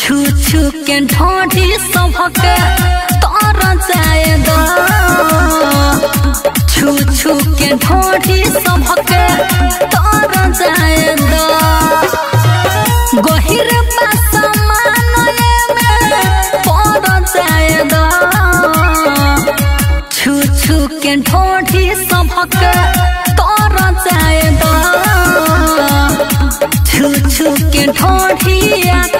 छू छू के ढोढ़ी सबक जाए छू छू के ढोढ़ी सबक छू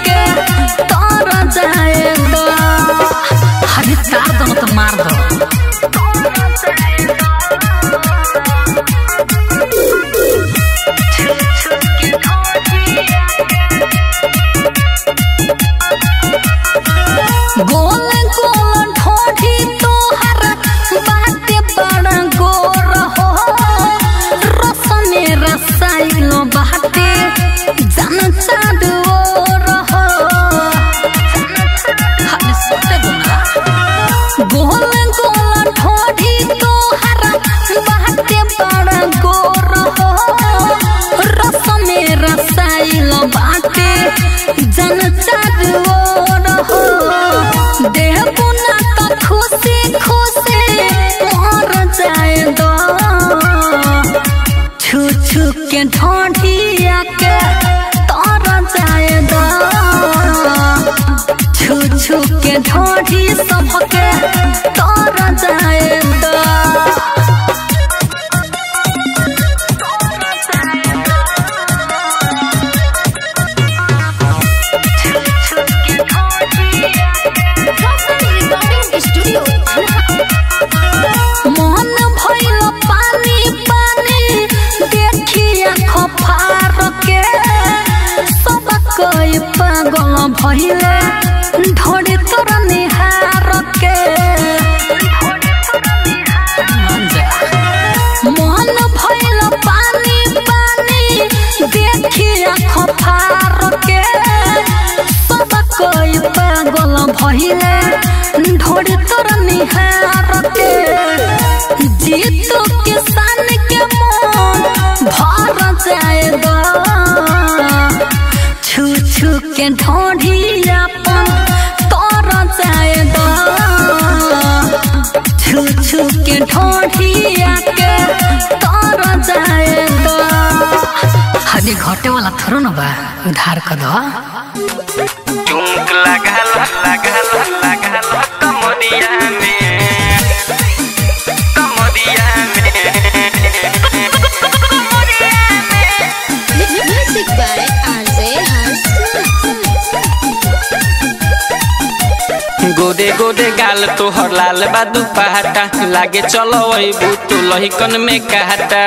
के ढोढ़िया पन तोर जाए छू छू के ढोढ़िया के तोर जाए दो। घटे वाला थोड़ा ना बा, उधार कर दो गोदे तो तोहर, लाल बादू पहाटा। लागे चलो अबू तू लहिकन में कहता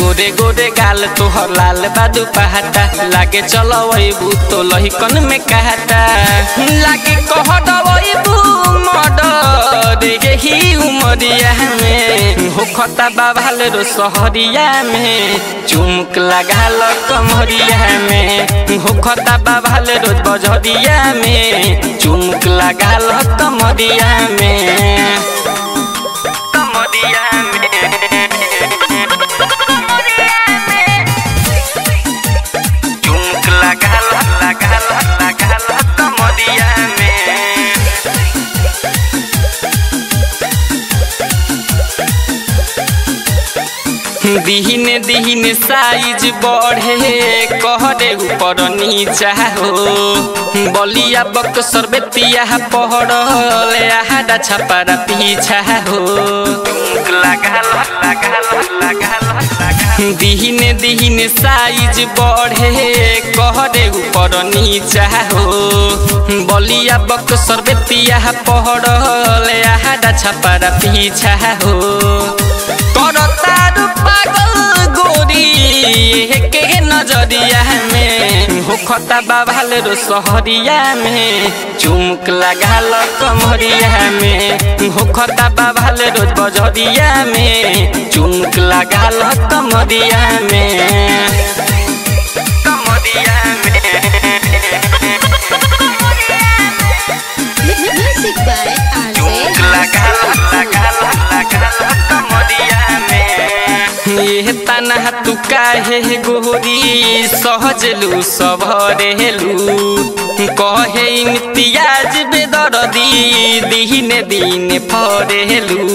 गोरे गोरे गाल तोहर, लाल बादू पहाटा। लागे चलो अबू तो लहिकन में कहता लागे कह दबू मडर ही उमरिया में होखता बाबाल रो सहरिया में चुमक लगा लो कमरिया में होखता बाबाल रो बजरिया में चुमक लो कमरिया में कमरिया में दिहिने दिहिने साइज़ बढ़े। कहरे ऊपर नीचा हो। बलिया बक सरबेतिया पहड़ल आहाडा छपारा पीछा हो। दिहिने दिहिने साइज़ बढ़े। कहरे ऊपर नीचा हो। बलिया बक सरबेतिया पहड़ल आहाडा छपारा पीछा हो। करतारू पागल गोरी के नज़रिया में होखता बाबाल रो सहरिया में चुमक लगाल कमरिया में होखता बाबाल रो बजरिया में चुमक लगाल कमरिया में चुमक RJ लगाल लगाल लगाल कमरिया में ये तना तू गोरी सहजलू सबरेलू कहे इम्तियाज़ दीने दीने फरेलू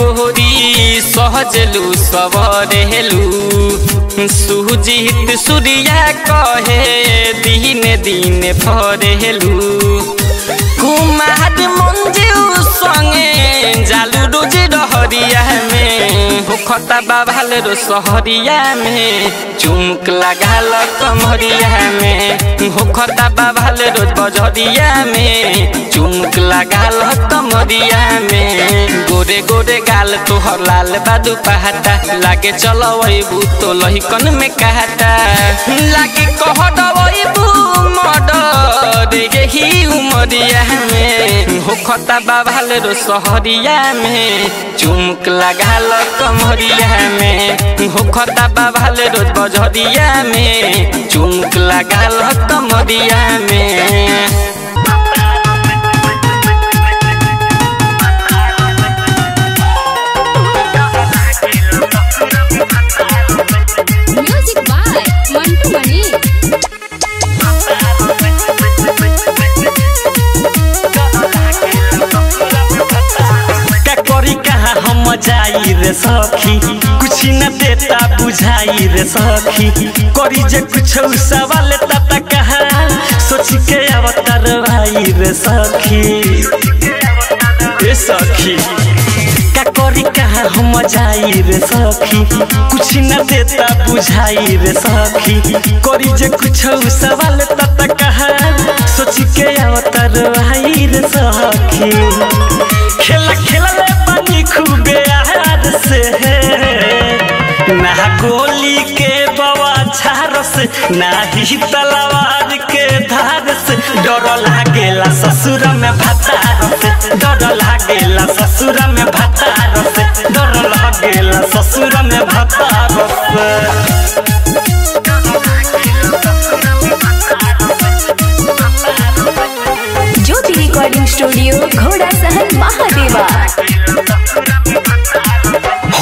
गोरी सहजलू सुजीत सूर्या कहे दीने दीने फरेलू कुमार मंजिल संगे जालू रोज डहरिया में। होखता बाबाल रो सहरिया में। चुमक लगाल कमरिया में। होखता बाबाल रोज बजरिया में। चुमक लगाल कमरिया में। गोरे गोरे गाल तोहर लाल बादू पहाटा लागे चलबू तो लहिकन में कहता। लागे कह दबू मर्डर। ही उमरिया में। होखता बाबाल रो सहरिया में। चुमक लगाल कमरिया में होखता बाबाल रोज बजरिया में चुमक लगाल कमरिया बुझाई रे सखी करी जे कुछ सवाल तता कहा। सोच के अवतार भाई रे सखी ए सखी का करी कहाँ हम जाई रे सखी कुछ न देता बुझाई रे सखी करी जे कुछ सवाल तता कहा। सोच के अवतार भाई रे सखी खेला खेला पानी खूबे आहार से ना गोली के बवा छार से ना ही तलवार के धार से डर लागेला ससुर में भतार से डर लागेला ससुर में भतार से डर लागेला ससुर में भतार से ज्योति रिकॉर्डिंग स्टूडियो घोड़ा सहन महादेवा।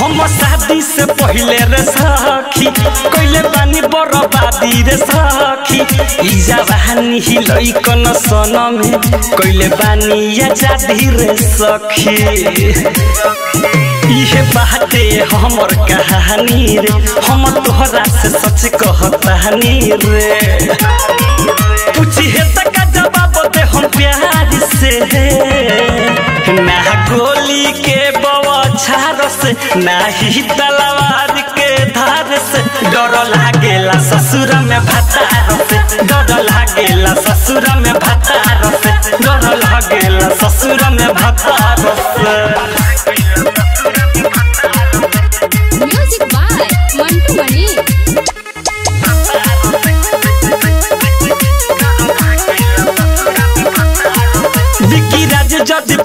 हम शादी से पहले रे सखी, कइले बानी बर्बादी रे सखी। ई जवानी ही लइकन सन में कइले बानी आज़ादी रे सखी। इहे बाटे हमर कहानी रे, हम तोहरा से सच कहतानी रे। पूछी है तक जवाब दे हम प्यार से। ना गोली के बवाछार से नाही तलवार के धार से डर लागेला ससुर में भतार से डर लागेला ससुर में भतार से डर लागेला ससुर में भतार से Music by Mantu Mani.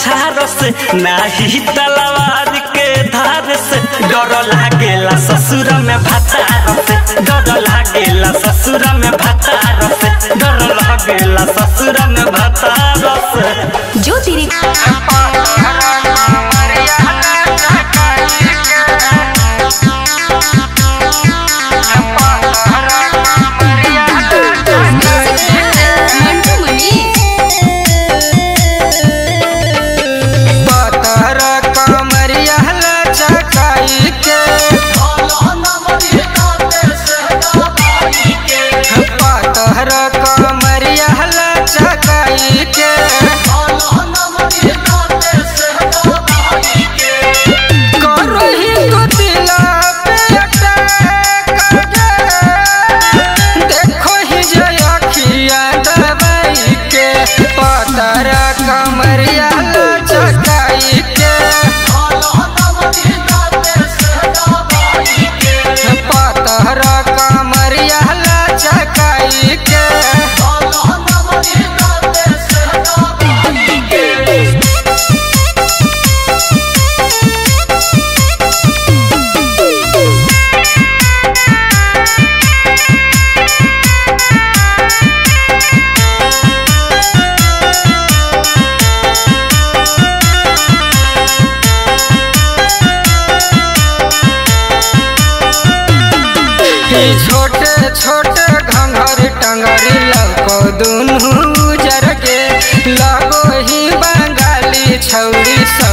बवाछार से ना तलवार के धार से डर लागेला ससुर में भतार से डर लागेला ससुर में भतार से डर लागेला ससुर में भतार से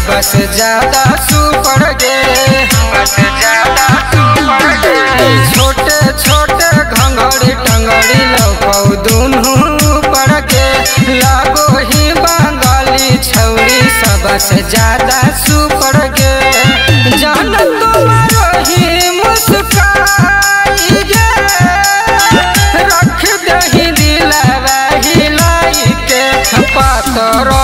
सबसे ज़्यादा सुपर गे सबसे ज़्यादा सुपर गे छोटे छोटे घंघरी टंगरी लौको दुनू ऊपर के। लगो ही बंगाली छौरी सबसे ज़्यादा सुपर गे जान तुम्हारो रख दही दिलवा हिलाई के पातर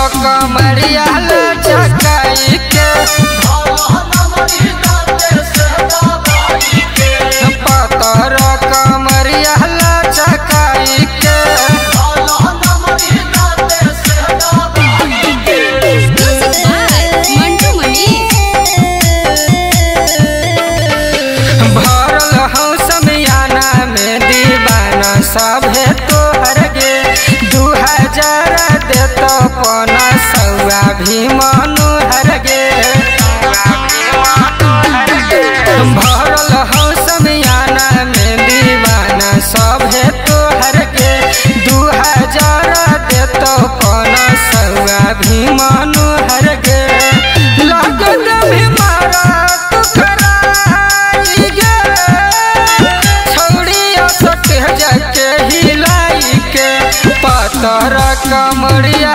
कमरिया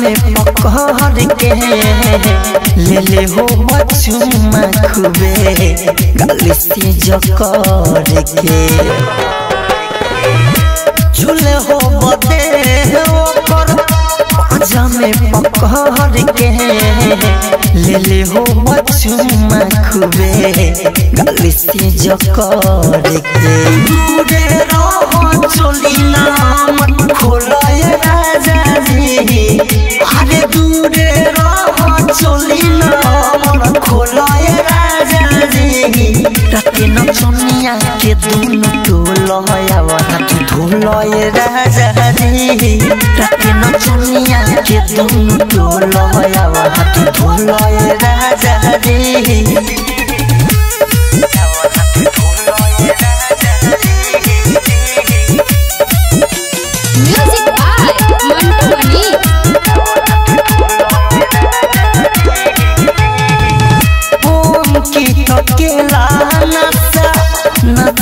में पकड़ के ले ले हो बचुमा खुबे गाली से जकर के। में पकड़ के ले ले हो बचुमा खुबे गाली से जकर के दूरे रहो चली नाम खोलाय राजा जी अरे दूरे रहो चली नाम खोलाय राजा जी राते न चनिया के दुनु टोलय हाथ धोलय राजा जी राते न चनिया के दुनु टोलय हाथ धोलय राजा Mani. ओम की तकेला नचा नच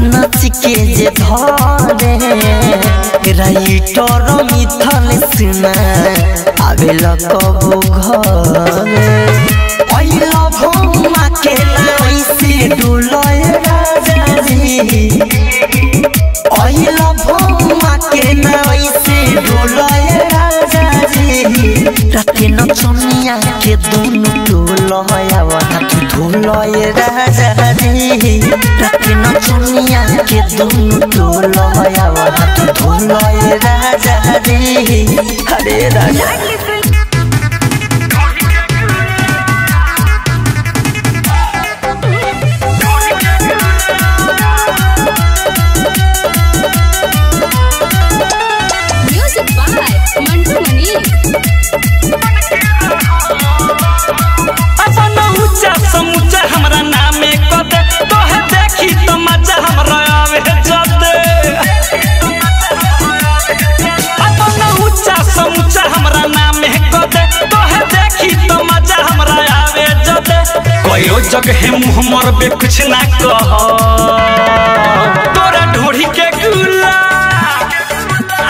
नच के जे धरे, राइटर मिथल सुना आवे लकबो घरे। पहिला भौमा के कैसे डुलय राजा जी पहिला भौमा के कैसे डुलय राजा जी राते नचनिया के दोनों टोलया हाथ धोलय राजा जी राते नचनिया के दोनों टोलया हाथ धोलय राजा जी हरे राजा अपन ऊँचा समूचा हमरा नामे कोयो जगह मुँह मरबे कुछ ना कह। तोरा ढोढ़ी के गुला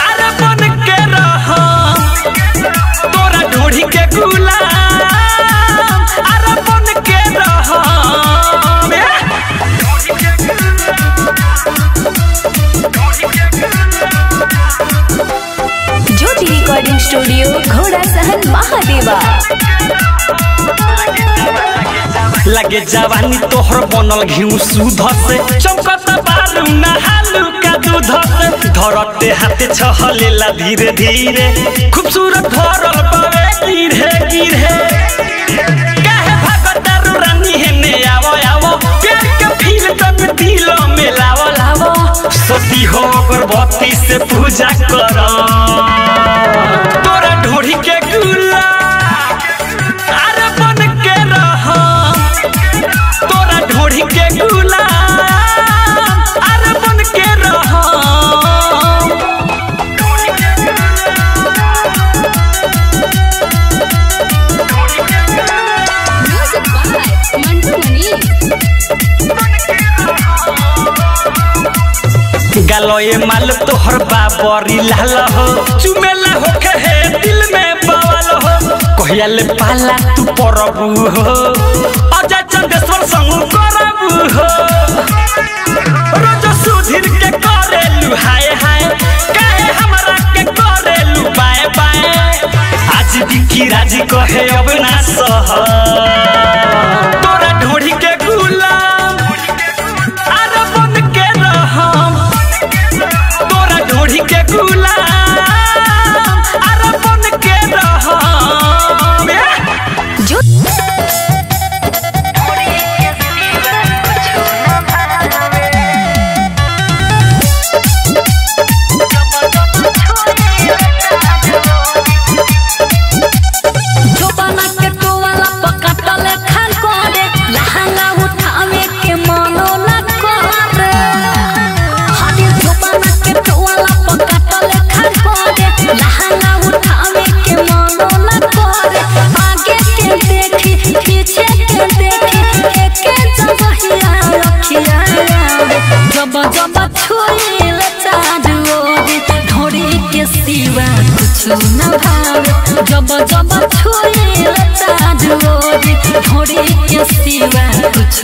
अरे बन के रह। तोरा ढोढ़ी के गुलाम अरे बन के रह। ज्योति रिकॉर्डिंग स्टूडियो घोड़ा सहन महादेवा। लगे जवानी तोहर बनल घिउ सुध से चमकत बारू नहालू का दूध से धरते हाथे छहलेला धीरे धीरे खूबसूरत भरल पावे गिरे गिरे काहे भगत रानी हेने आवो आवो प्यार के फील तन दिल में लावो लावो सती हो अगरबत्ती से पूजा कर तोरा ढोढ़ी के गुला गलोए माल तोहर बाबरी लाल हो चुमेला होके हे दिल में बवाल हो। कहिया ले पाला तू परबू हो अजय हाय हाय। काहे हमरा के करेलू बाय बाय। आज दिखी राज़ी कहे अब ना सह। तोरा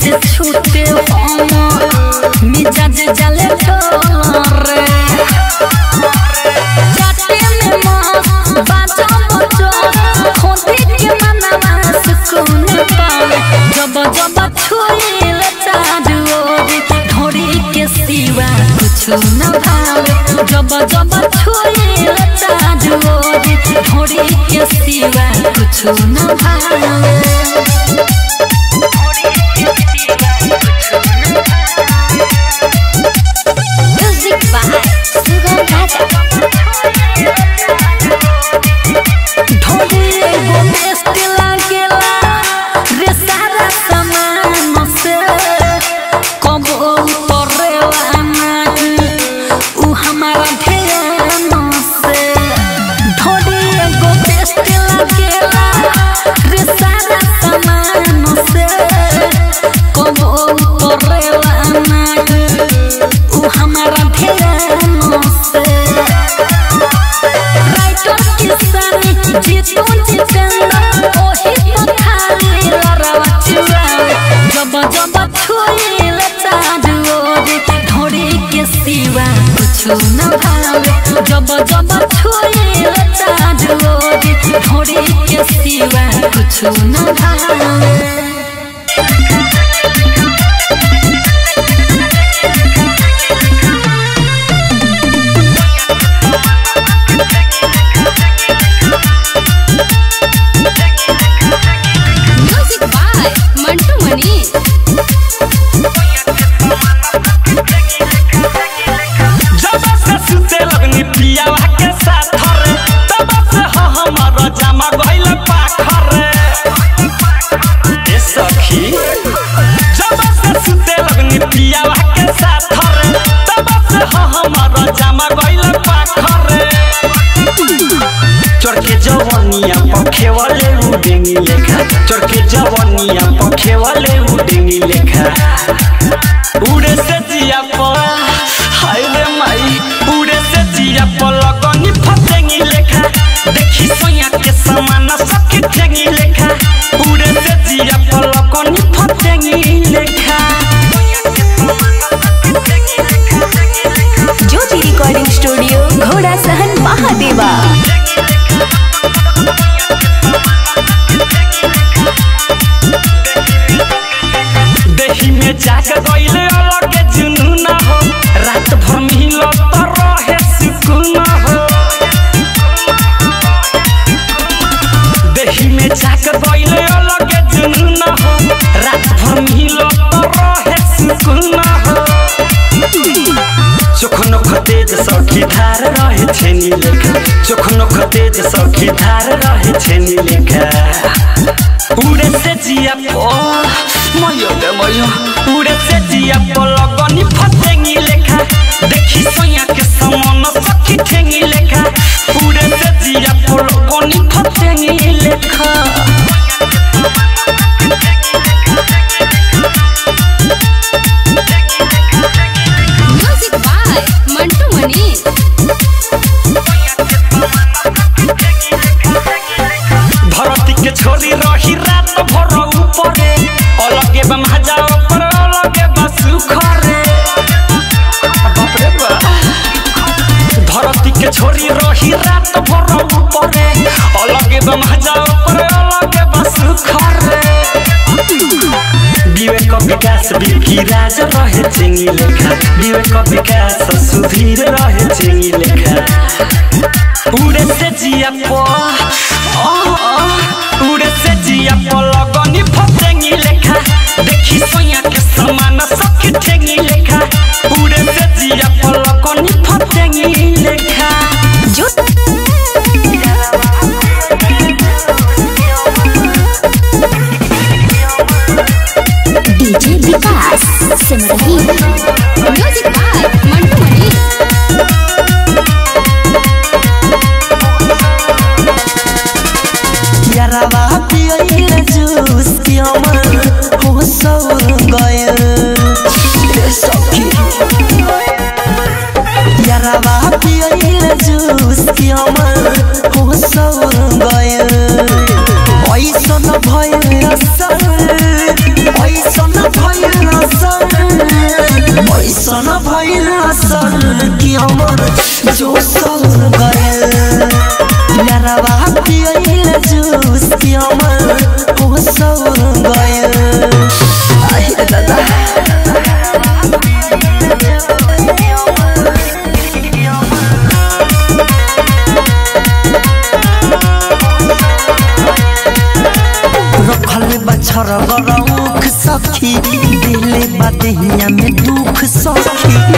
से छूटे हम मिजाज जले रे कुछ न भावे जब जब छुई ले थोड़ी के सिवा कुछ न भावे कुछ लेखा जवनिया पखे वाले उडेंगी लेखा। उड़े से जिया पर हाय रे माई, उड़े से जिया पर लगनी फसेंगी लेखा। देखी सोया के समान जाग गइले अलग जुनून हो। रात भर मिलो तो रहे सुकून हो। देही में जाग गइले अलग जुनून हो। रात भर मिलो तो रहे सुकून हो। चोखनो खतेज सखी धार रहे छेनी लेखा चोखनो खतेज सखी धार रहे छेनी लेखा उड़े से जिया पो मयो गे मयो उड़े से जिया पलगनी लगनी फतेंगी लेखा देखी सोया के समन सखी ठेंगी लेखा उड़े से जिया पो विकास बिकी राज रहे चेंगी लेखा विवेक विकास सुधीर रहे चेंगी लेखा उड़े से जिया पो आ, आ, उड़े से जिया पो लगनी फटेंगी लेखा देखी सोया के समान सखी ठेंगी लेखा उड़े से जिया पो विकास सिमरही म्यूज़िक बाय मंटू मनी यारावा पियल जूस पियमन सौर गयल। रे सखी यारावा पियल जूस पियमन हो कि हमर जो गयल यारावा पियल जूस पियमन सौर गयल आहे दादा रखल बछर गरौख सखी दिले बदहिया में दुख सखी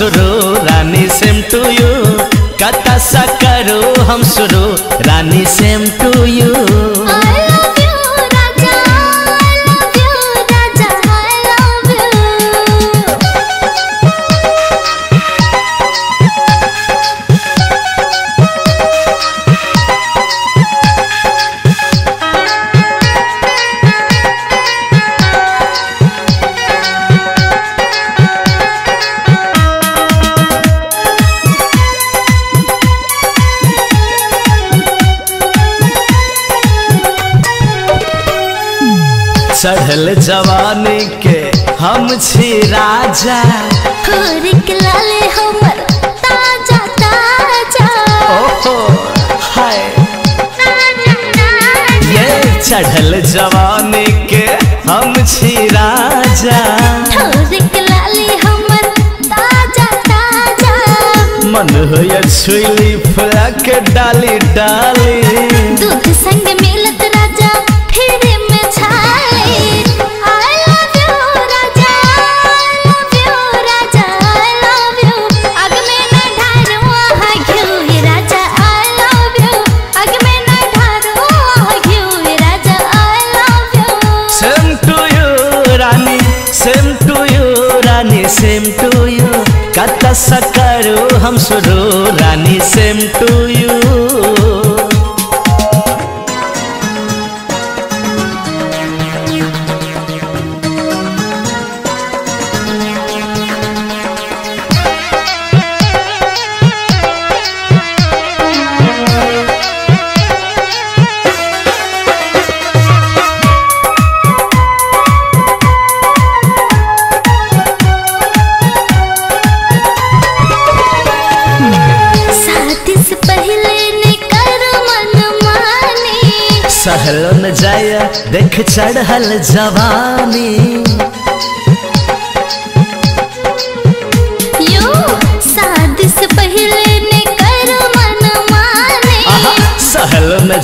सुरू हमर ताज़ा ताज़ा। ओहो हाय। ये चढ़ल जवानी के हम छी राजा। मन हो छुली फलक डाली डाली। दूध संग में ऐसा हम सुरू रानी सेम टू देख चढ़ल जवानी।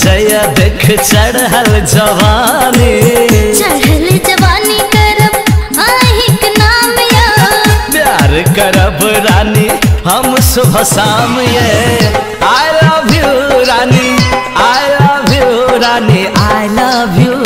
जया देख चढ़ल जवानी। चढ़ल जवानी करब आहिक नाम या। प्यार करब रानी हम सुबह शाम ये। I love you Rani I love you Rani I love you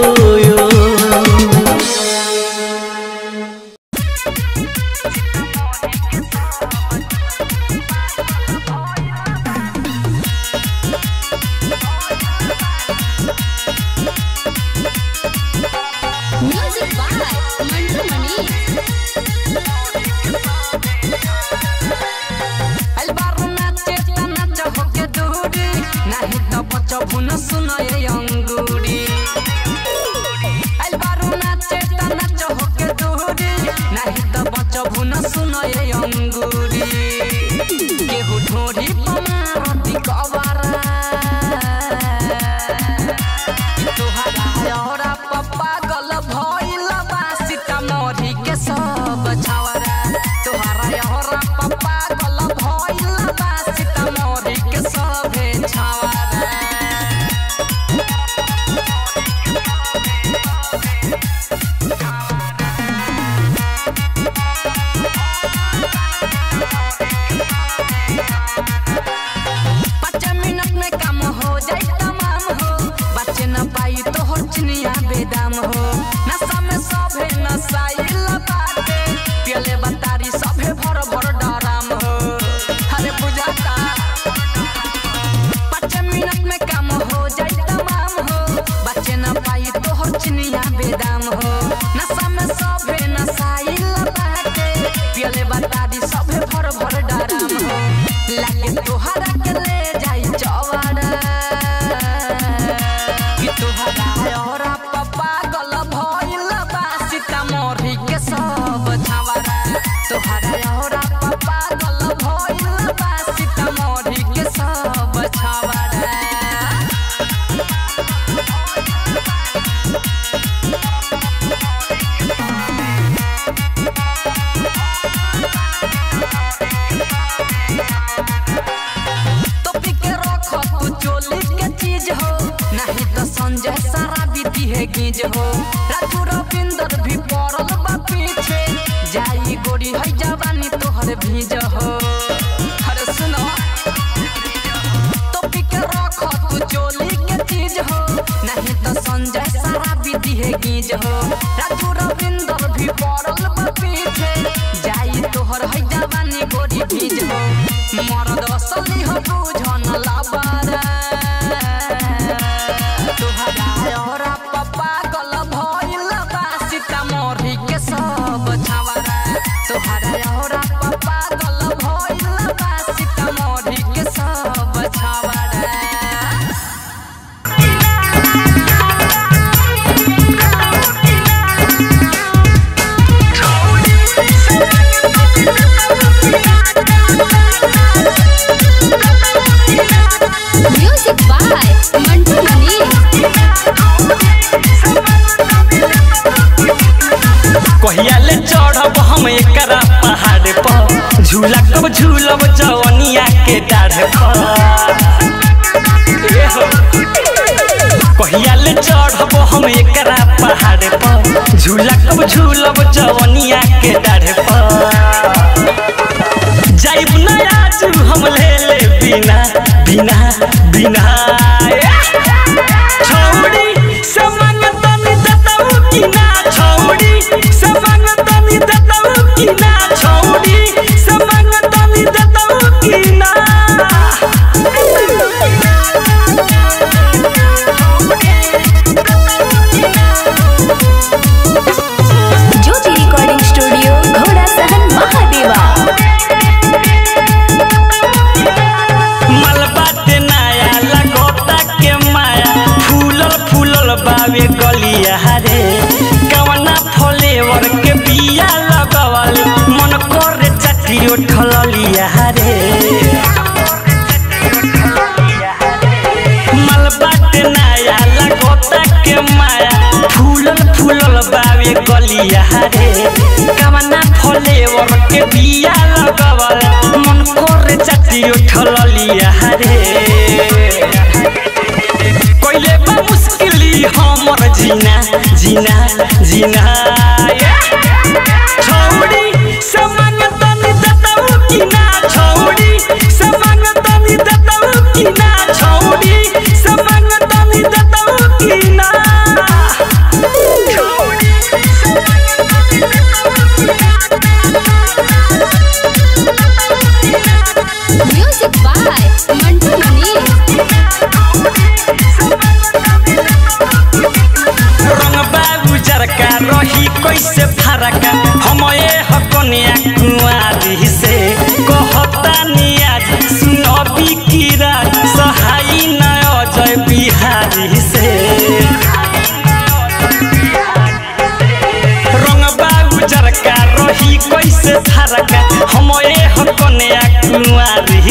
बचबु ये सुनय है हो। राजू रविंदर भी पड़ल बा पीछे। जाई गोरी है जवानी तोहर भीज हो। अरे सुनो। टोपी के रख तू चोली के चीज़ हो। नहीं तो संजय सारा बीती है गीज हो। राजू रविंदर भी पड़ल बा पीछे। जाई तोहर है जवानी गोरी भीज हो। मरद असली हो बुझन लाबारा। कहिया ले चढ़ब हम एकरा पहाड़ पर। झूला कब झूलब जवनिया के डाढ़ पर। कहिया ले चढ़ब हम एकरा पहाड़ पर। झूला कब झूलब जवनिया के डाढ़ पर। जाइब ना आज हम ले ले बिना बिना बिना। के बिया लगवल मन करे चटी उठलिया रे। कोइले बा मुश्किली, हमर जीना जीना जीना। छौड़ी समंग तनी दतऊ की ना छौड़ी समंग तनी दतऊ की ना छौड़ी समंग तनी दतऊ की ना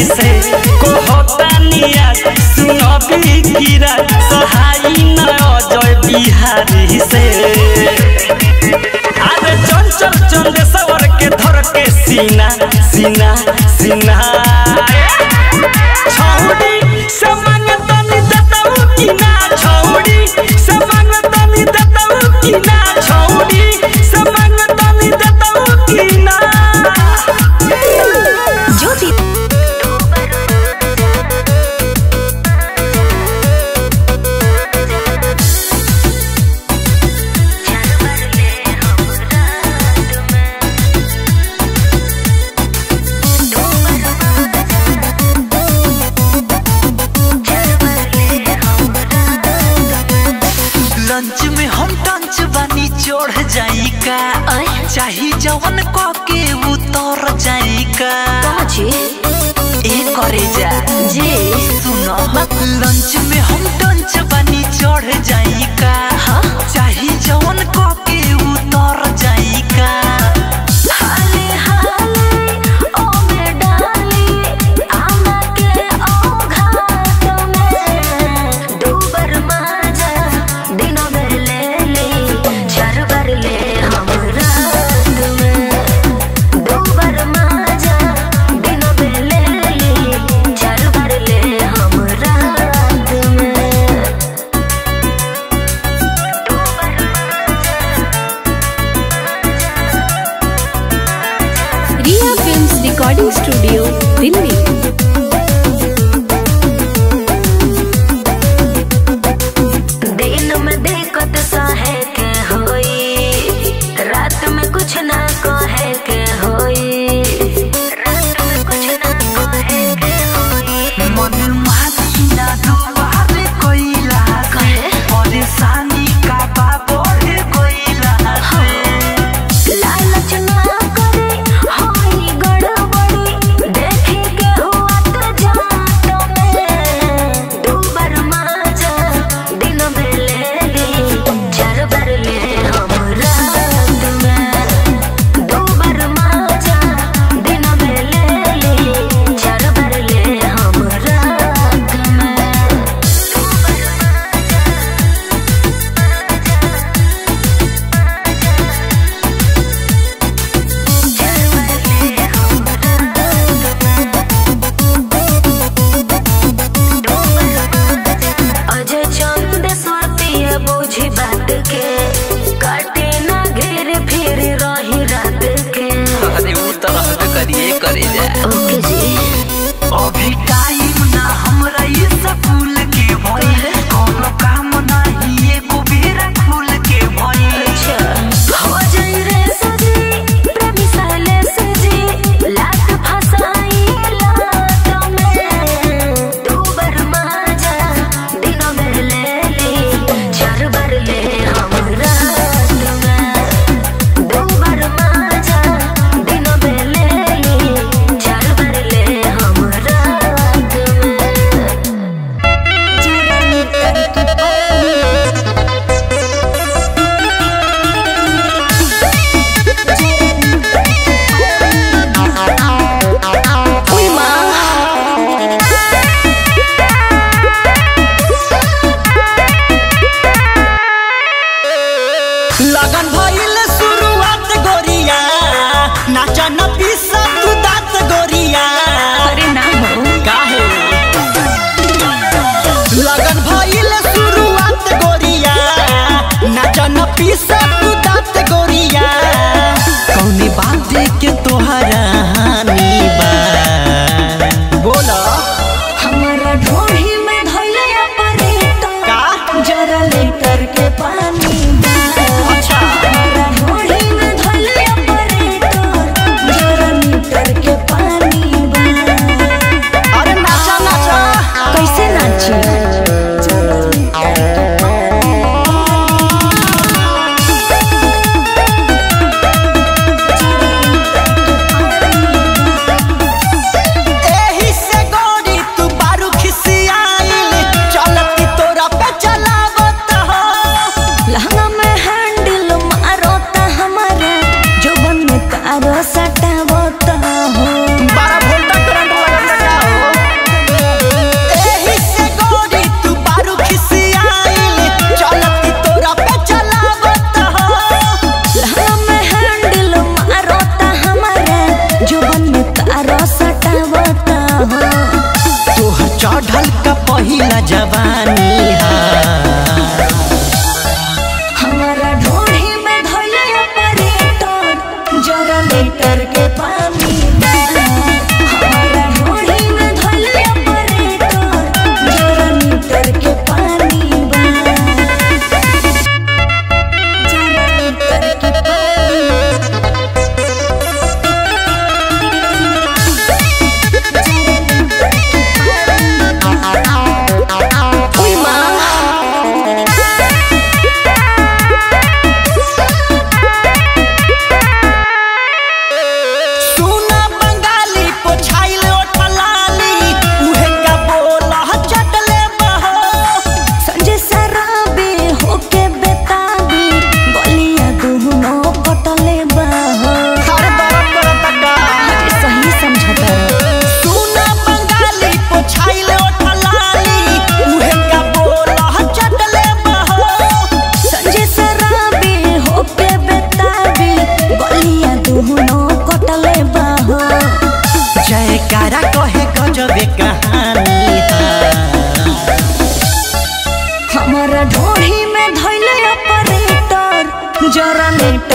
से को होता निया सुनो भी गिरा सहाई न अजय बिहारी से। अरे चंचल चंद सवर के धर के सीना सीना सीना। छौड़ी recording studio, Delhi. joran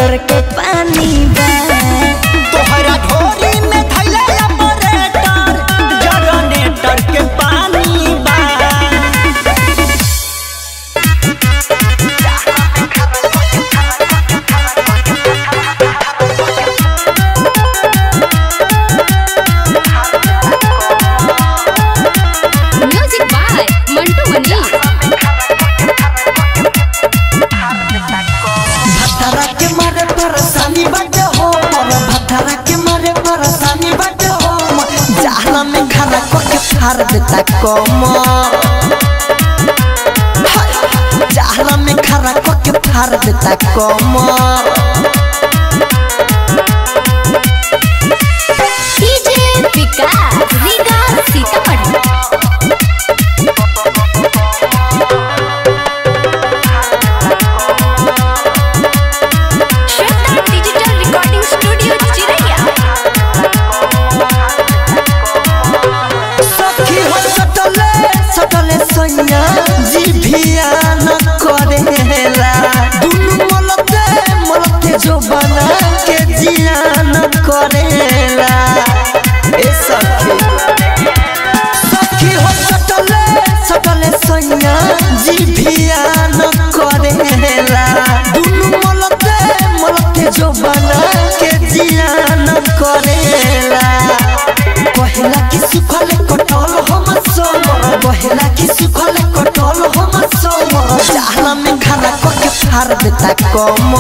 कहेला कि सुखल कटल हम सोमर चाहला में खाना करके फाड़ देता कम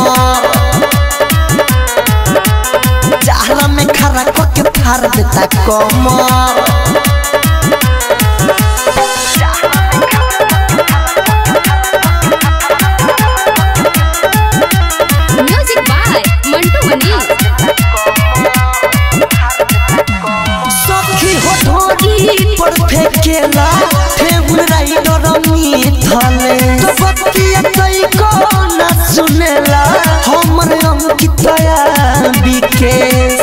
चाहला में खाना करके फाड़ देता कम मनी ढोरी पर फेंकेला फेगुन राइडर मिथले तो बतिया तई को ना सुनेला, हमर अंकितया विकेश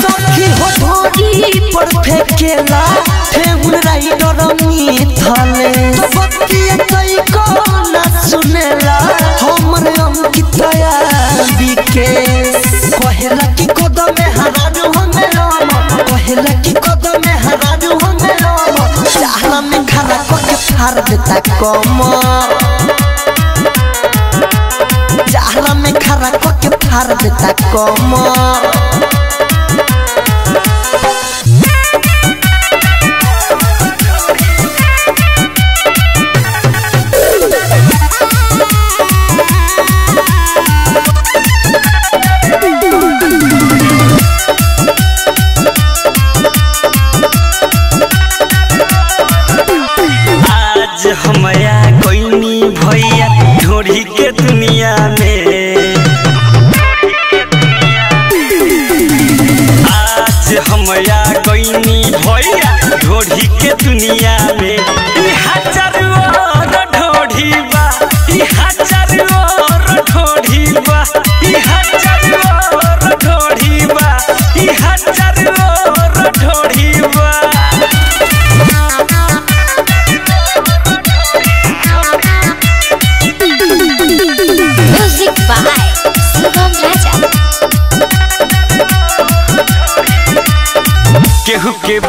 सखी हो ढोरी पर फेंकेला फेगुन राइडर मिथले तो बतिया तई को ना सुनेला हमर अंकितया विकेश। कहेला कि कहेला कि कदम में हरारू हमें राम चाहला में खड़ा के फार देता कम। चाहला में खड़ा के फार देता कम। आज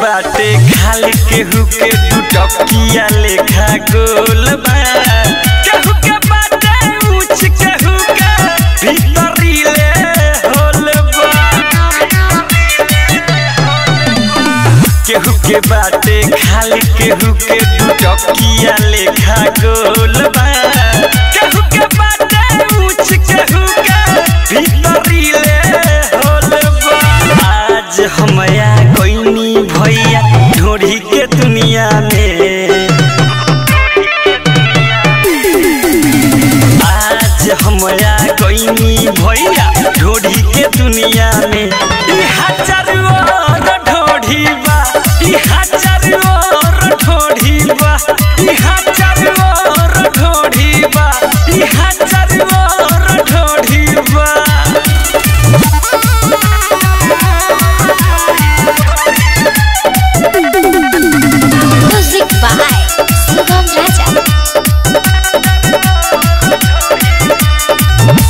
बाटे। खाल के दुटकिया लेखा गोल बा। केहू के बाटे? केहू के भीतरी ले होल बा। केहू के बाटे? खाल के दुटकिया लेखा गोल बा।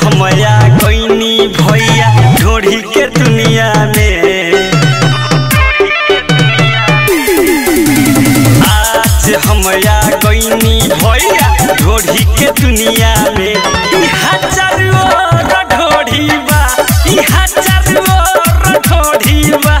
हमया गईनी भैया ढोढ़ी के दुनिया में। आज हमया गईनी भैया ढोढ़ी के दुनिया में। ढोढ़ी बा ढोढ़ी बा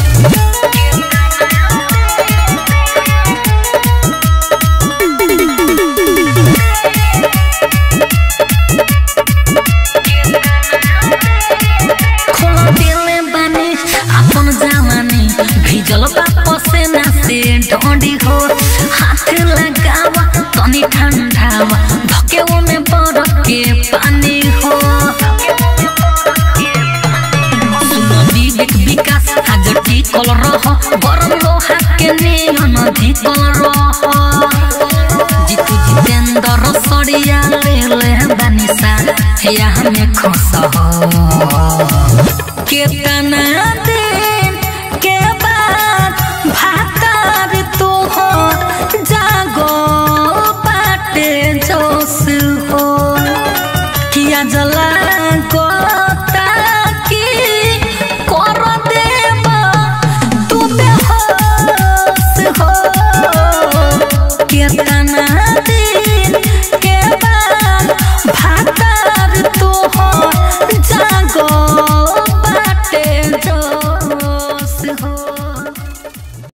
ठंडावा धके में बरफ के पानी हो। सुनो विवेक विकास आज टिकल रह गरम लोहा के नियन धिकल रह जितु जितेंद्र सड़िया ले ले बानिसा या हमें खुश हो। केतना दे